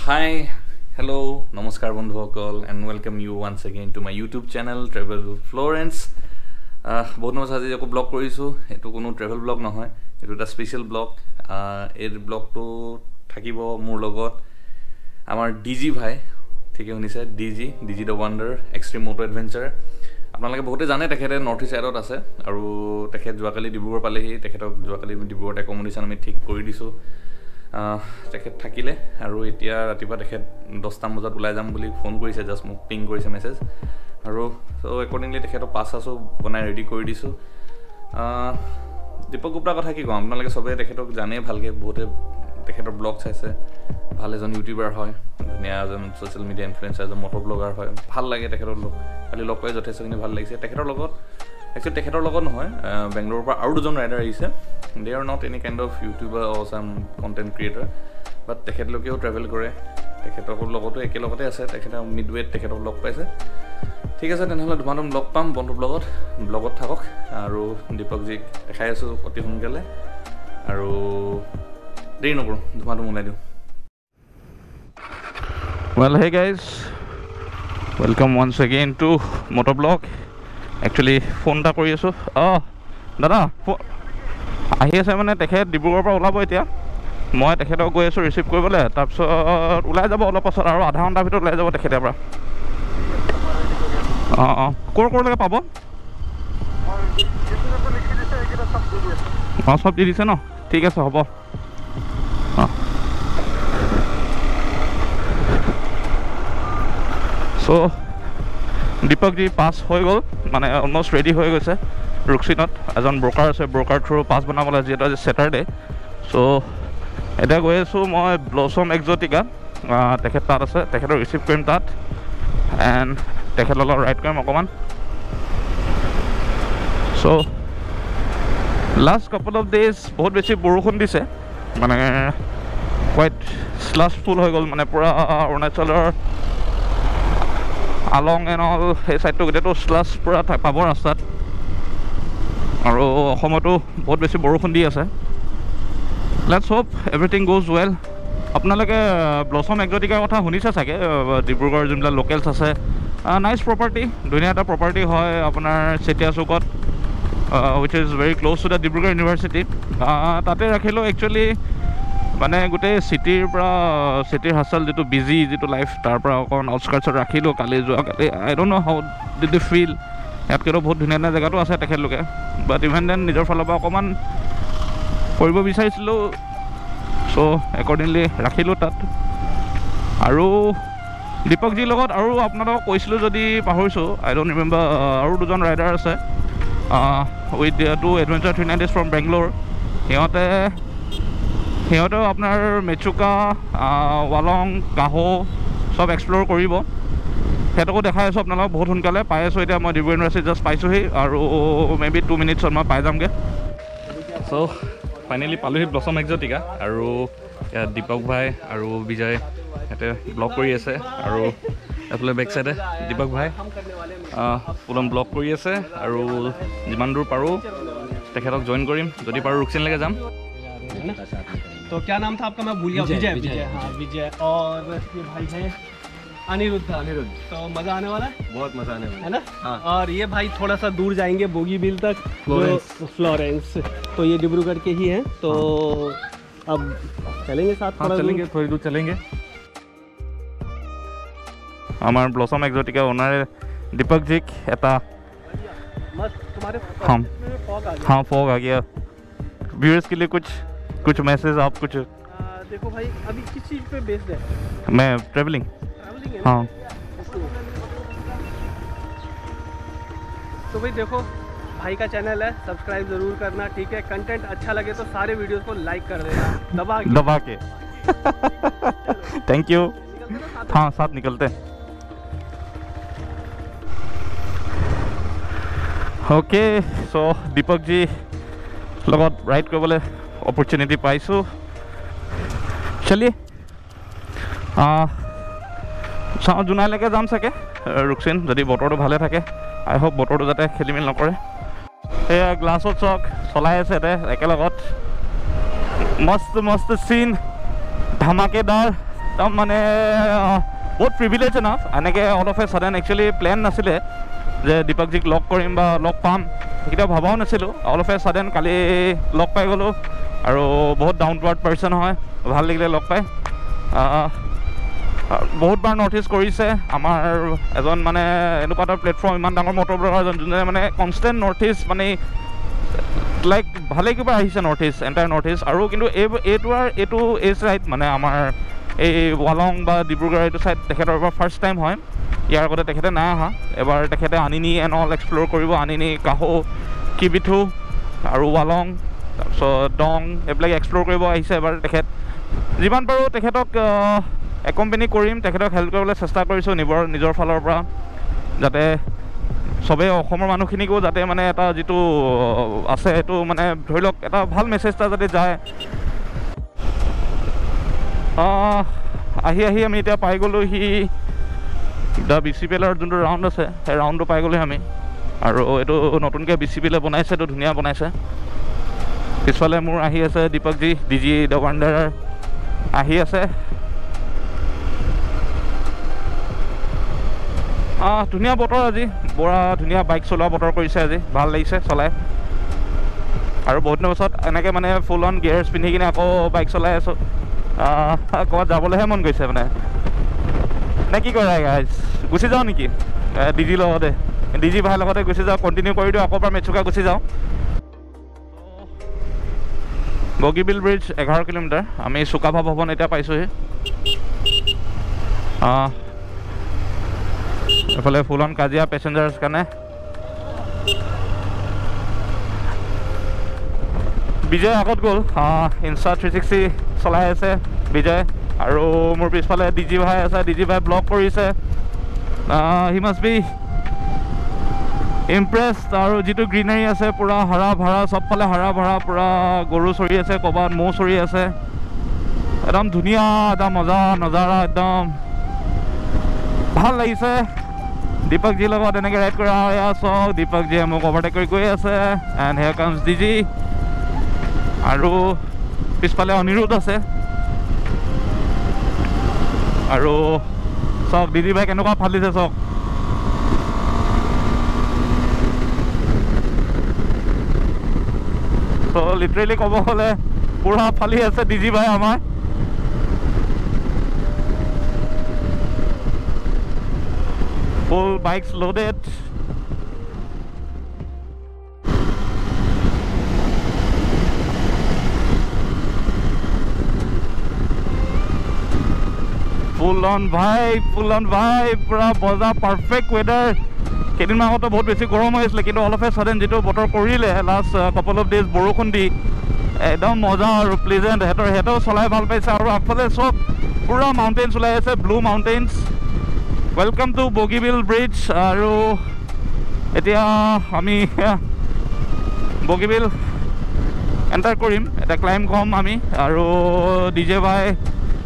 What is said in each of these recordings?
হাই hello নমস্কাৰ বন্ধুসকল and welcome you once again to my YouTube channel travel Florence বহুত দিনৰ আজি আকৌ ব্লগ কৰিছোঁ এইটো কোনো ট্ৰেভেল ব্লগ নহয় এইটো এটা স্পেচিয়েল ব্লগ এই ব্লগটো থাকিব মোৰ লগত আমাৰ ডি জি ভাই ঠিকে শুনিছে D G D G the wanderer extreme moto adventure আপোনালোকে বহুতে জানে তেখেতে নৰ্থ ইষ্ট ছাইডত আছে আৰু তেখেত যোৱাকালি ডিব্ৰুগড় পালেহি তেখেতক যোৱাকালি ডিব্ৰুগড়ত একমডেশ্যন আমি ঠিক কৰি দিছোঁ তেখেত থাকিলে আৰু এতিয়া ৰাতিপুৱা তেখেত দহটামান বজাত ওলাই যাম বুলি ফোন কৰিছে জাষ্ট মোক পিং কৰিছে মেছেজ আৰু চ' একৰ্ডিংলি তেখেতৰ পাছ চাছো বনাই ৰেডি কৰি দিছোঁ। দীপক গুপ্তাৰ কথা কি ক'ম? আপোনালোকে চবেই তেখেতক জানেই ভালকৈ বহুতে তেখেতৰ ব্লগ চাইছে। ভাল এজন ইউটিউবাৰ হয় ধুনীয়া এজন ছ'চিয়েল মিডিয়া ইনফ্লুৱেঞ্চাৰ এজন মটৰ ব্লগাৰ হয়। ভাল লাগে তেখেতৰ লগ খালি লগ পাই যথেষ্টখিনি ভাল লাগিছে। তেখেতৰ লগত একচুৱেলি তেখেতৰ লগত নহয় বেংগলোৰৰ পৰা আৰু দুজন ৰাইডাৰ আহিছে। They are not any kind of YouTuber or some content creator বাট তেখেতলোকেও ট্ৰেভেল কৰে। তেখেতৰ লগতো একেলগতে আছে। তেখেতে মিড ৱেট তেখেতক লগ পাইছে। ঠিক আছে তেনেহ'লে ধুমাধুম লগ পাম বন্ধু ব্লগত ব্লগত থাকক। আৰু দীপকজীক দেখাই আছোঁ অতি সোনকালে। আৰু দেৰি নকৰোঁ ধুমাধুম ওলাই দিওঁ। Well, hey guys, welcome once again to Motovlog. Actually phone এটা কৰি আছোঁ। অঁ দাদা আহি আছে মানে তেখেত ডিব্ৰুগড়ৰ পৰা ওলাব এতিয়া। মই তেখেতক গৈ আছোঁ ৰিচিভ কৰিবলৈ। তাৰপিছত ওলাই যাব অলপ পাছত আৰু আধা ঘণ্টাৰ ভিতৰত ওলাই যাব তেখেতৰ পৰা। অঁ অঁ ক'ৰ ক'ৰলৈকে পাব? অঁ চব দি দিছে ন? ঠিক আছে হ'ব। অঁ। চ' দীপকজী পাছ হৈ গ'ল মানে অলমষ্ট ৰেডি হৈ গৈছে। ৰুকচিনত এজন ব্ৰকাৰ আছে ব্ৰকাৰ থ্ৰু পাছ বনাবলৈ যিহেতু আজি ছেটাৰডে চ' এতিয়া গৈ আছোঁ মই ব্লচম এক্সটিকা তেখেত তাত আছে তেখেতক ৰিচিভ কৰিম তাত। এণ্ড তেখেতৰ লগত ৰাইড কৰিম অকণমান so' last couple of days বহুত বেছি বৰষুণ দিছে মানে কুৱাইট স্লাছফুল হৈ গ'ল মানে পূৰা অৰুণাচলৰ আলং এণ্ড অল সেই ছাইডটো গোটেইটো শ্লাছ পূৰা থা- পাব ৰাস্তাত। আৰু অসমতো বহুত বেছি বৰষুণ দি আছে। Let's hope everything goes well আপোনালোকে ব্লচম এক্সটিকাৰ কথা শুনিছে চাগে? ডিব্ৰুগড়ৰ যোনবিলাক লোকেলছ আছে। নাইচ প্ৰপাৰ্টি ধুনীয়া এটা প্ৰপাৰ্টি হয় আপোনাৰ চেতিয়া চুকত which is very close to the Dibrugarh university তাতে ৰাখিলোঁ একচুৱেলি মানে গোটেই চিটিৰ পৰা চিটিৰ হাছাল যিটো বিজি যিটো লাইফ তাৰ পৰা অকণ আউটস্কাৰ্টছত ৰাখিলোঁ কালি যোৱা কালি I don't know' how D D feel ইয়াতকৈতো বহুত ধুনীয়া ধুনীয়া জেগাটো আছে তেখেতলোকে। বাট ইভেন দেন নিজৰ ফালৰ পৰা অকণমান কৰিব বিচাৰিছিলোঁ। চ' একৰ্ডিংলি ৰাখিলোঁ তাত। আৰু দীপকজীৰ লগত আৰু আপোনালোকক কৈছিলোঁ যদি পাহৰিছোঁ আই ডোণ্ট ৰিমেম্বাৰ আৰু দুজন ৰাইডাৰ আছে। With two adventure three nine days from Bangalore সিহঁতে সিহঁতেও আপোনাৰ মেচুকা ৱালং কাহো চব এক্সপ্ল'ৰ কৰিব। সিহঁতকো দেখাই আছোঁ আপোনালোকক বহুত সোনকালে। পাই আছোঁ এতিয়া মই ডিব্ৰু ইউনিভাৰ্চিটি জাষ্ট পাইছোঁহি আৰু মে বি টু মিনিটছত মই পাই যামগৈ। চ' ফাইনেলি পালোহি ব্লচম এক্সটিকা আৰু ইয়াত দীপক ভাই আৰু বিজয় ইয়াতে ব্লগ কৰি আছে আৰু এইফালে বেক চাইডে দীপক ভাই পুলম ব্লগ কৰি আছে আৰু যিমান দূৰ পাৰোঁ তেখেতক জইন কৰিম। যদি পাৰোঁ ৰুকচিনলৈকে যাম। तो क्या नाम था आपका मैं भूल गया विजय, विजय विजय। विजय हाँ विजय और ये भाई है अनिरुद्ध अनिरुद्ध तो मजा आने वाला है बहुत मजा आने वाला है ना हाँ। और ये भाई थोड़ा सा दूर जाएंगे बोगी बिल तक फ्लोरेंस। जो- फ्लोरेंस तो ये डिब्रूगढ़ के ही हैं तो अब चलेंगे साथ हाँ थोड़ा दूर। चलेंगे थोड़ी दूर चलेंगे আমাৰ ব্লচম এক্সটিকা অ'নাৰে দীপকজীক এটা मस्त तुम्हारे हम- में fog आ गया हाँ फॉग आ गया व्यूअर्स के लिए कुछ कुछ मैसेज आप कुछ आ, देखो भाई अभी किस चीज़ पे बेस्ड है मैं ट्रेवलिंग ट्रैवलिंग है हाँ तो भाई देखो भाई का चैनल है सब्सक्राइब जरूर करना ठीक है कंटेंट अच्छा लगे तो सारे वीडियोस को लाइक कर देना दबा के दबा के थैंक यू निकलते ना साथ हाँ साथ निकलते हैं অ'কে চ' দীপকজী লগত ৰাইড কৰিবলৈ অপৰচুনিটি পাইছোঁ চলিয়ে চাওঁ জোনাইলৈকে যাম চাগে ৰুকচিন যদি বতৰটো ভালে থাকে আই হোপ বতৰটো যাতে খেলি মেলি নকৰে সেয়া গ্লাছত চাওক চলাই আছে ইয়াতে একেলগত মস্ত মস্ত চিন ধামাকেদাৰ একদম মানে বহুত প্ৰিভিলেজ এনাফ এনেকৈ all of a sudden actually plain নাছিলে যে দীপকজীক লগ কৰিম বা লগ পাম কেতিয়াও ভবাও নাছিলোঁ অল অফ এ ছাডেন কালি লগ পাই গ'লোঁ আৰু বহুত ডাউন টু আৰ্থ পাৰ্চন হয় ভাল লাগিলে লগ পাই। বহুতবাৰ নৰ্থ ইষ্ট কৰিছে আমাৰ এজন মানে এনেকুৱা এটা প্লেটফৰ্ম ইমান ডাঙৰ মটৰ ব্লগাৰ এজন যোনে মানে কনষ্টেণ্ট নৰ্থ ইষ্ট মানে লাইক ভালে কিবা আহিছে north east entire north east আৰু কিন্তু এই এইটো আৰু এইটো এই ছাইড মানে আমাৰ এই ৱালং বা ডিব্ৰুগড় এইটো ছাইড তেখেতৰ এবাৰ ফাৰ্ষ্ট টাইম হয়। ইয়াৰ আগতে তেখেতে নাই অহা। এবাৰ তেখেতে আনিনি এণ্ড অল এক্সপ্ল'ৰ কৰিব আনিনি কাহো কিবিথু আৰু ৱালং তাৰপিছত দং এইবিলাক এক্সপ্ল'ৰ কৰিব আহিছে এবাৰ তেখেত। যিমান পাৰোঁ তেখেতক একম্পেনি কৰিম তেখেতক হেল্প কৰিবলৈ চেষ্টা কৰিছোঁ নিজৰ নিজৰ ফালৰ পৰা। যাতে চবেই অসমৰ মানুহখিনিকো যাতে মানে এটা যিটো আছে সেইটো মানে ধৰি লওক এটা ভাল মেছেজ এটা যাতে যায়। আহি আহি আমি এতিয়া পাই গ'লোঁ see the B C P এলৰ যোনটো ৰাউণ্ড আছে সেই ৰাউণ্ডটো পাই গ'লোঁ আমি। আৰু এইটো নতুনকৈ বি চি পি এলে বনাইছে এইটো ধুনীয়া বনাইছে। পিছফালে মোৰ আহি আছে Deepakji D G the wanderer আহি আছে ধুনীয়া বতৰ আজি। বৰা ধুনীয়া বাইক চলোৱা বতৰ কৰিছে আজি। ভাল লাগিছে চলাই। আৰু বহুত দিনৰ পাছত এনেকৈ মানে ফুল অন গিয়াৰ্ছ পিন্ধি কিনে আকৌ বাইক চলাই আছোঁ। ক'ৰবাত যাবলৈহে মন গৈছে মানে। নে কি কৰে গাইজ গুচি যাওঁ নেকি? ডি জি লগতে। ডি জি ভাইৰ লগতে গুচি যাওঁ। কণ্টিনিউ কৰি দিওঁ। আকৌ পৰা মেচুকা গুচি যাওঁ। বগীবিল ব্ৰিজ এঘাৰ কিলোমিটাৰ। আমি চুকাফা ভৱন এতিয়া পাইছোঁহি। অঁ এইফালে ফুল অন কাজিয়া পেচেঞ্জাৰ্ছ কাৰণে। বিজয় আগত গ'ল। ইনষ্টা থ্ৰী ছিক্সটি চলাই আছে বিজয়। আৰু মোৰ পিছফালে ডি জি ভাই আছে ডি জি ভাই ব্লগ কৰিছে। হি মাষ্ট বি ইমপ্ৰেছ আৰু যিটো গ্ৰীনাৰী আছে পূৰা হাৰা ভাৰা চবফালে হাৰা ভাৰা পূৰা গৰু চৰি আছে ক'ৰবাত মৌ চৰি আছে। একদম ধুনীয়া এটা মজা নজাৰা একদম। ভাল লাগিছে। দীপকজীৰ লগত এনেকৈ ৰাইড কৰা এয়া চাওক দীপকজীয়ে মোক অভাৰটেক কৰি গৈ আছে। And here comes D G আৰু পিছফালে অনিৰুদ্ধ আছে। আৰু চাওক দিদি ভাই কেনেকুৱা ফালিছে চাওক লিটাৰেলি ক'ব গ'লে পূৰা ফালি আছে ডিজি ভাই আমাৰ। Full bikes loaded full on ভাই ফুল অন ভাই পূৰা বজা পাৰফেক্ট ৱেডাৰ কেইদিনমান আগতে বহুত বেছি গৰম হৈ আছিলে কিন্তু অলপে ছাডেন যিটো বতৰ কৰিলে লাষ্ট কাপল অফ ডেইজ বৰষুণ দি একদম মজা আৰু প্লেজেণ্ট সিহঁতৰ সিহঁতেও চলাই ভাল পাইছে আৰু আগফালে চব পূৰা মাউণ্টেইনছ ওলাই আছে blue mountains welcome to Bogibeel bridge আৰু এতিয়া আমি বগীবিল এণ্টাৰ কৰিম এটা ক্লাইম ক'ম আমি আৰু D J by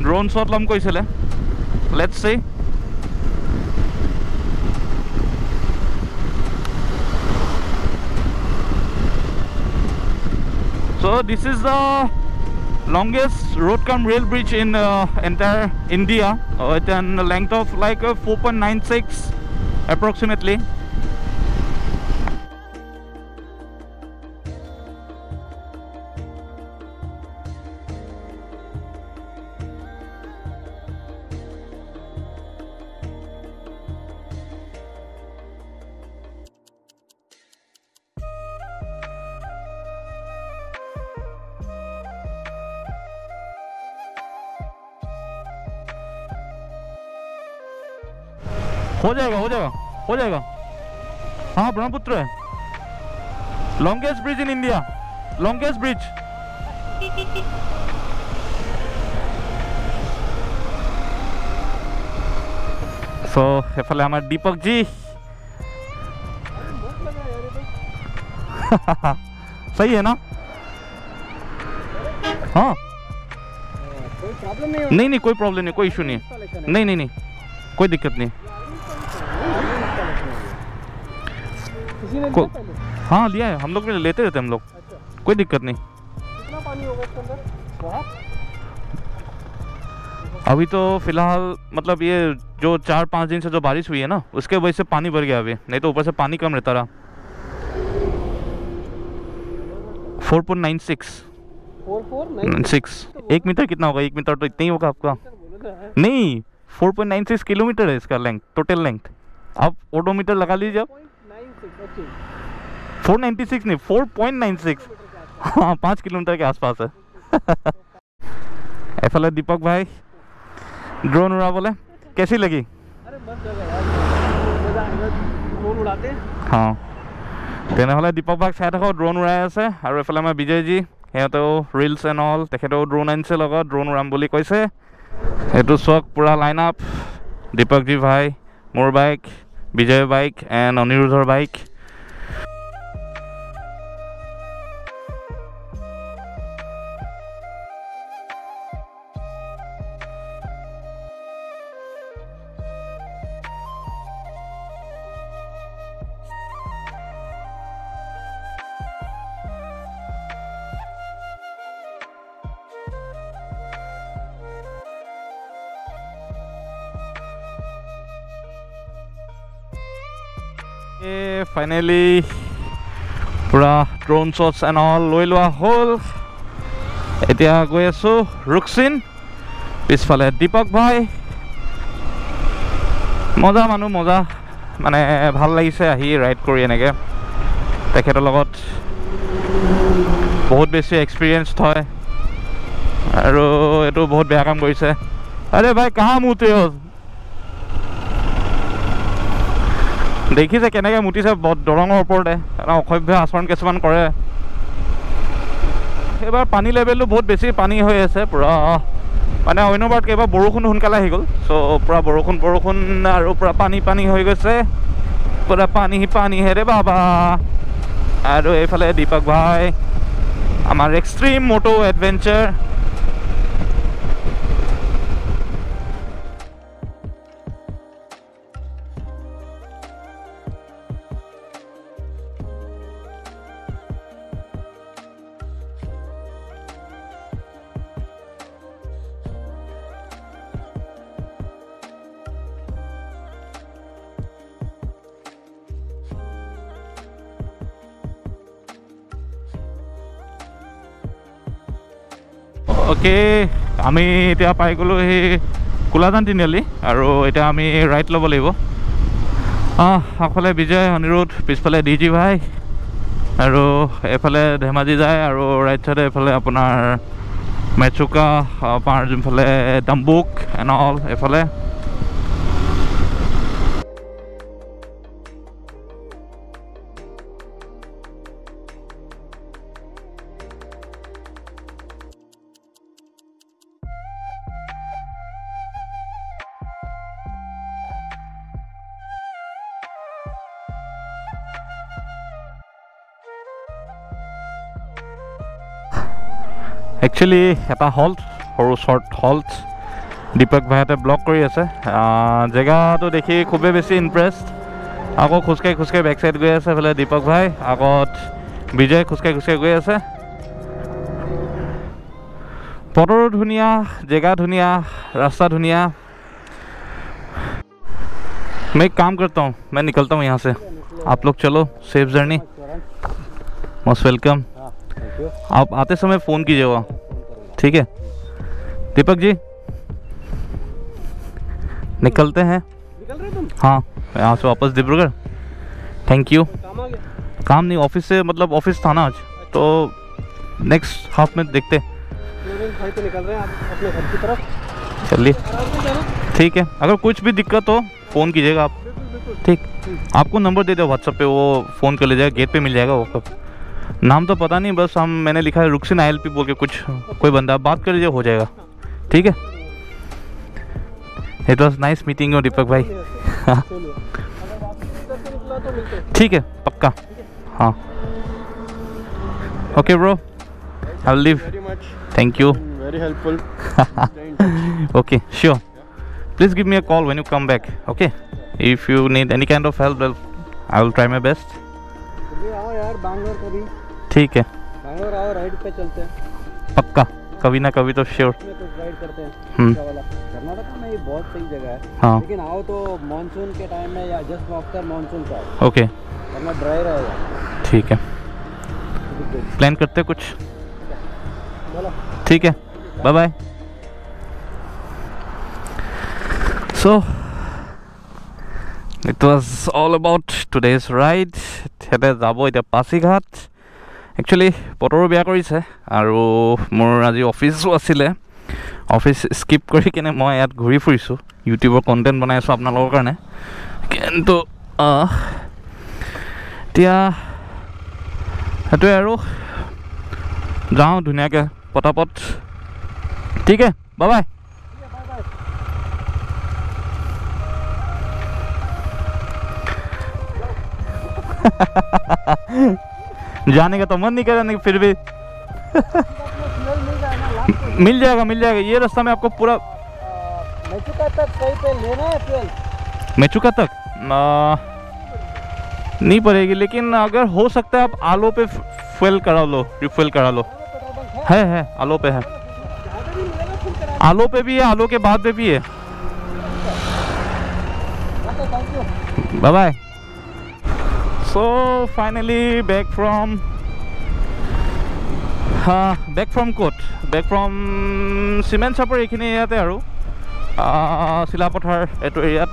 drone shot ল'ম কৈছিলে। Let's see So this is the longest road cum rail bridge in uh, entire India. Uh, it's an length of like uh, 4.96 approximately. हो जाएगा हो जाएगा हो जाएगा हाँ ब्रह्मपुत्र है longest bridge in India longest bridge so एफाले हमारे दीपक जी सही है ना हाँ नहीं नहीं कोई प्रॉब्लम नहीं कोई इशू नहीं नहीं नहीं नहीं कोई दिक्कत नहीं किसी ने लिया पहले? हाँ लिया है। हम लोग भी लेते रहते हम लोग। अच्छा। कोई दिक्कत नहीं। कितना पानी होगा अंदर? अभी तो फ़िलहाल मतलब ये जो चार पाँच दिन से जो बारिश हुई है ना उसके वजह से पानी भर गया अभी। नहीं तो ऊपर से पानी कम रहता रहा। Four point nine six. Six? एक मीटर कितना होगा? एक मीटर तो इतना ही होगा आपका। तो नहीं four point nine six kilometre है इसका लेंथ टोटल लेंथ आप ओडोमीटर लगा लीजिए आप। फोर नाइन्टी सिक्स नहीं फोर पॉइंट नाइन सिक्स हाँ पाँच किलोमीटर के आसपास है এফালে দীপক ভাই ড্ৰোন উৰাবলৈ কেচি লাগি अरे मस्त जगह यार मजा आएगा ड्रोन उड़ाते हैं অঁ তেনেহ'লে দীপক ভাগ চাই থাকক ড্ৰোন উৰাই আছে আৰু এফালে আমাৰ বিজয়জী সিহঁতেও ৰিলছ এণ্ড অল তেখেতেও ড্ৰোন আনিছে লগত ড্ৰোন উৰাম বুলি কৈছে সেইটো চাওক পূৰা লাইন আপ দীপকজী ভাই মোৰ বাইক Bijoy bike and অনিৰুদ্ধৰ বাইক। ফাইনেলি পূৰা ড্ৰোন শ্বটছ এণ্ড অল লৈ লোৱা হ'ল। এতিয়া গৈ আছোঁ ৰুকচিন পিছফালে দীপক ভাই। মজা মানুহ মজা। মানে ভাল লাগিছে আহি ৰাইড কৰি এনেকৈ। তেখেতৰ লগত বহুত বেছি এক্সপিৰিয়েঞ্চড হয়। আৰু এইটো বহুত বেয়া কাম কৰিছে। আৰে ভাই কাহা মুতে হ'ল দেখিছে কেনেকৈ মুতিছে দৰঙৰ ওপৰতে এটা অসভ্য আচৰণ কিছুমান কৰে। এইবাৰ পানী লেভেলটো বহুত বেছি পানী হৈ আছে পূৰা। মানে অন্যবাৰত এইবাৰ বৰষুণ সোনকালে আহি গ'ল। চ' পূৰা বৰষুণ বৰষুণ আৰু পূৰা পানী পানী হৈ গৈছে। পূৰা পানী পানী হেৰে বাবা। আৰু এইফালে দীপক ভাই আমাৰ এক্সট্ৰিম মটো এডভেঞ্চাৰ। অ'কে আমি এতিয়া পাই গ'লোঁ সেই কোলাজান তিনিআলি আৰু এতিয়া আমি ৰাইট ল'ব লাগিব। অঁ আগফালে বিজয় অনিৰুদ্ধ পিছফালে ডি জি ভাই আৰু এইফালে ধেমাজি যায় আৰু ৰাইট চাইডে এইফালে আপোনাৰ মেচুকা আপোনাৰ যোনফালে ডাম্বুক এণ্ড অল এইফালে একচুৱেলি এটা হল্ট সৰু শ্বৰ্ট হল্ট দীপক ভাইহঁতে ব্লক কৰি আছে আহ, জেগাটো দেখি খুবেই বেছি ইমপ্ৰেছড আকৌ খোজকাঢ়ি খোজকাঢ়ি বেক চাইড গৈ আছে এইফালে দীপক ভাই আগত বিজয় খোজকাঢ়ি খোজকাঢ়ি গৈ আছে বতৰো ধুনীয়া জেগা ধুনীয়া ৰাস্তা ধুনীয়া मैं एक काम करता हूँ मैं निकलता हूँ यहाँ से आप लोग चलो सेफ जर्नी मोस्ट वेलकम हाँ थैंक यू आप आते समय फ़ोन कीजिएगा ठीक है। दीपक जी। निकलते हैं। निकल रहे तुम? हाँ यहाँ से वापस डिब्रूगढ़ थैंक यू काम आ गया। काम नहीं ऑफ़िस से मतलब ऑफ़िस था ना आज। अच्छा। तो नेक्स्ट हाफ़ में देखते। भाई तो निकल रहे हैं अपने घर की तरफ़। चलिए। ठीक है अगर कुछ भी दिक्कत हो फ़ोन कीजिएगा आप। ठीक। आपको नंबर दे दो व्हाट्सएप पे वो फ़ोन कर लीजिएगा गेट पे मिल जाएगा वो कब नाम तो पता नहीं बस हम मैंने लिखा है रुकसिन आई बोल के कुछ कोई बंदा बात कर लीजिए हो जाएगा। ठीक है? It was nice meeting you Deepak भाई। हाँ। ठीक है पक्का। हाँ। Okay bro I leave thank you very helpful okay sure. Please give me a call when you come back okay? If you need any kind of help well i will try my best. चलिए आओ यार बैंगलोर कभी। ठीक है। बैंगलोर आओ ride पे चलते हैं। पक्का। कभी ना कभी तो श्योर कुछ राइड करते हैं। हम्म। कर्नाटका में ये बहुत सही जगह है। हाँ। लेकिन आओ तो मानसून के टाइम में या जस्ट आफ्टर मानसून का ओके वरना ड्राई रहेगा ठीक है। प्लान करते हैं कुछ। ठीक है। Bye bye so it was all about today's ride ইয়াতে যাব এতিয়া পাছিঘাট। একচুৱেলি বতৰো বেয়া কৰিছে আৰু মোৰ আজি অফিচো আছিলে। অফিচ স্কিপ কৰি কিনে মই ইয়াত ঘূৰি ফুৰিছোঁ। ইউটিউবৰ কণ্টেণ্ট বনাই আছোঁ আপোনালোকৰ কাৰণে। কিন্তু এতিয়া সেইটোৱে আৰু। যাওঁ ধুনীয়াকৈ পটাপট ঠিক है जाने का तो मन नहीं कर रहा फिर भी। मिल जाएगा मिल जाएगा। ये रास्ता में आपको पूरा फ्यूल मेचुका तक? आ, नहीं पड़ेगी लेकिन अगर हो सकता है आप आलो पे फुएल करा लो रिफुएल करा लो। है है आलो पे है। आलो पे भी है आलो के बाद पे भी है। Okay thank you Bye bye. So finally back from uh, back from চাপৰ এইখিনি এৰিয়াতে আৰু আহ, চিলাপথাৰ এইটো এৰিয়াত।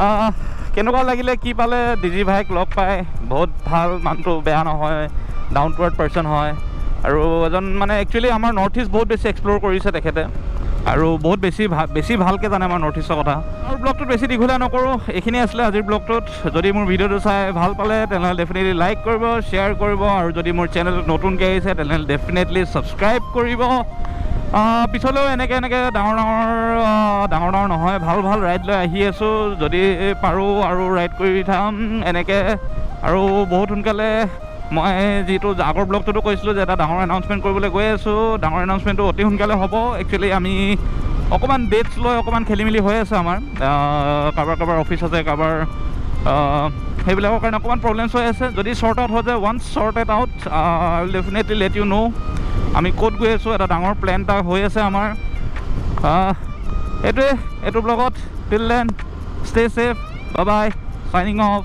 আহ, কেনেকুৱা লাগিলে কি পালে? ডিজি ভাইক লগ পাই বহুত ভাল মানুহটো বেয়া নহয় ডাউন টু আৰ্থ পাৰ্চন হয়। আৰু এজন মানে একচুৱেলি আমাৰ নৰ্থ ইষ্ট বহুত বেছি এক্সপ্ল'ৰ কৰিছে তেখেতে। আৰু বহুত বেছি বেছি ভালকৈ জানে আমাৰ নৰ্থ ইষ্টৰ কথা। আৰু ব্লগটোত বেছি দীঘলীয়া নকৰোঁ এইখিনি আছিলে আজিৰ ব্লগটোত যদি মোৰ ভিডিঅ'টো চাই ভাল পালে তেনেহ'লে ডেফিনেটলি লাইক কৰিব শ্বেয়াৰ কৰিব আৰু যদি মোৰ চেনেলটোত নতুনকৈ আহিছে তেনেহ'লে ডেফিনেটলি ছাবস্ক্ৰাইব কৰিব। পিছলৈও এনেকৈ এনেকৈ ডাঙৰ ডাঙৰ ডাঙৰ ডাঙৰ নহয় ভাল ভাল ৰাইড লৈ আহি আছোঁ। যদি পাৰোঁ আৰু ৰাইড কৰি থাম এনেকৈ। আৰু বহুত সোনকালে মই যিটো আগৰ ব্লগটোতো কৈছিলোঁ যে এটা ডাঙৰ এনাউন্সমেণ্ট কৰিবলৈ গৈ আছোঁ। ডাঙৰ এনাউন্সমেণ্টটো অতি সোনকালে হ'ব। একচুৱেলি আমি অকণমান ডেটছ লৈ অকণমান খেলি মেলি হৈ আছে আমাৰ। কাৰোবাৰ কাৰোবাৰ অফিচ আছে কাৰোবাৰ সেইবিলাকৰ কাৰণে অকণমান প্ৰব্লেমছ হৈ আছে। যদি শ্বৰ্ট আউট হৈ যায় once sorted out definitely let you know' আমি ক'ত গৈ আছোঁ এটা ডাঙৰ প্লেন এটা হৈ আছে আমাৰ। এইটোৱে এইটো ব্লগত। Till then stay safe bye bye signing off